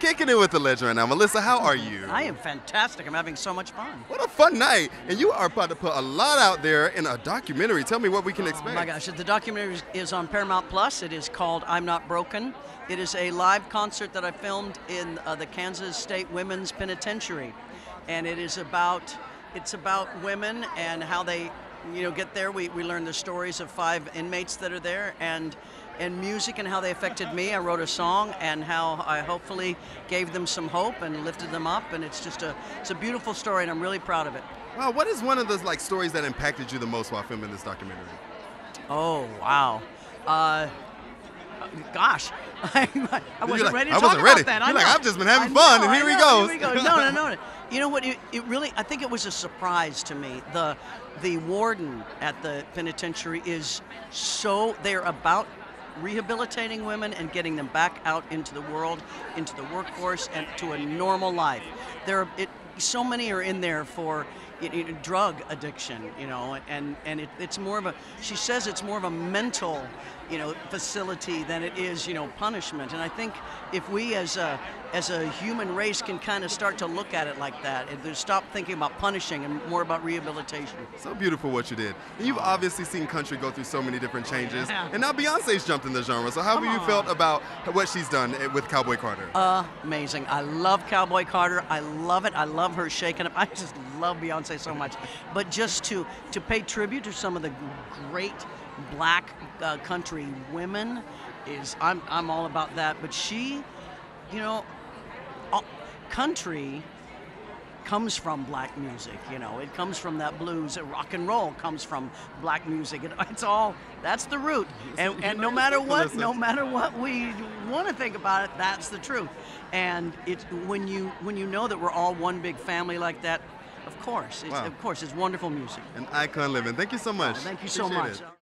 Kicking it with the legend right now. Melissa, how are you? I am fantastic. I'm having so much fun. What a fun night. And you are about to put a lot out there in a documentary. Tell me what we can expect. Oh my gosh, the documentary is on Paramount Plus. It is called I'm Not Broken. It is a live concert that I filmed in uh, the Kansas State Women's Penitentiary. And it is about it's about women and how they you know get there. We, we learn the stories of five inmates that are there and and music and how they affected me. I wrote a song and how I hopefully gave them some hope and lifted them up. And it's just a it's a beautiful story, and I'm really proud of it. Wow, what is one of those like stories that impacted you the most while filming this documentary? Oh wow. Uh, gosh, I, I wasn't like, ready to I talk wasn't ready. about that. You're I like. I've just been having fun, and here he know, goes. Here we go. No, no, no. You know what? It, it really, I think it was a surprise to me. The the warden at the penitentiary is so they're about rehabilitating women and getting them back out into the world, into the workforce, and to a normal life. There, it, so many are in there for drug addiction, you know, and and it, it's more of a. She says it's more of a mental, you know, facility than it is, you know, punishment. And I think if we as a as a human race can kind of start to look at it like that, and stop thinking about punishing and more about rehabilitation. So beautiful what you did. And you've obviously seen country go through so many different changes. Yeah. And now Beyonce's jumped in the genre. So how have you on. felt about what she's done eh, with Cowboy Carter? Amazing. I love Cowboy Carter. I love it. I love her shaking up. I just love Beyonce so much. But just to to pay tribute to some of the great black uh, country women is I'm I'm all about that. But she, you know, all- country comes from black music you know it comes from that blues rock and roll comes from black music it, it's all that's the root and, and no matter what no matter what we want to think about it that's the truth and it's when you when you know that we're all one big family like that of course it's, Wow. of course it's wonderful music An icon living. Thank you so much. thank you so much it.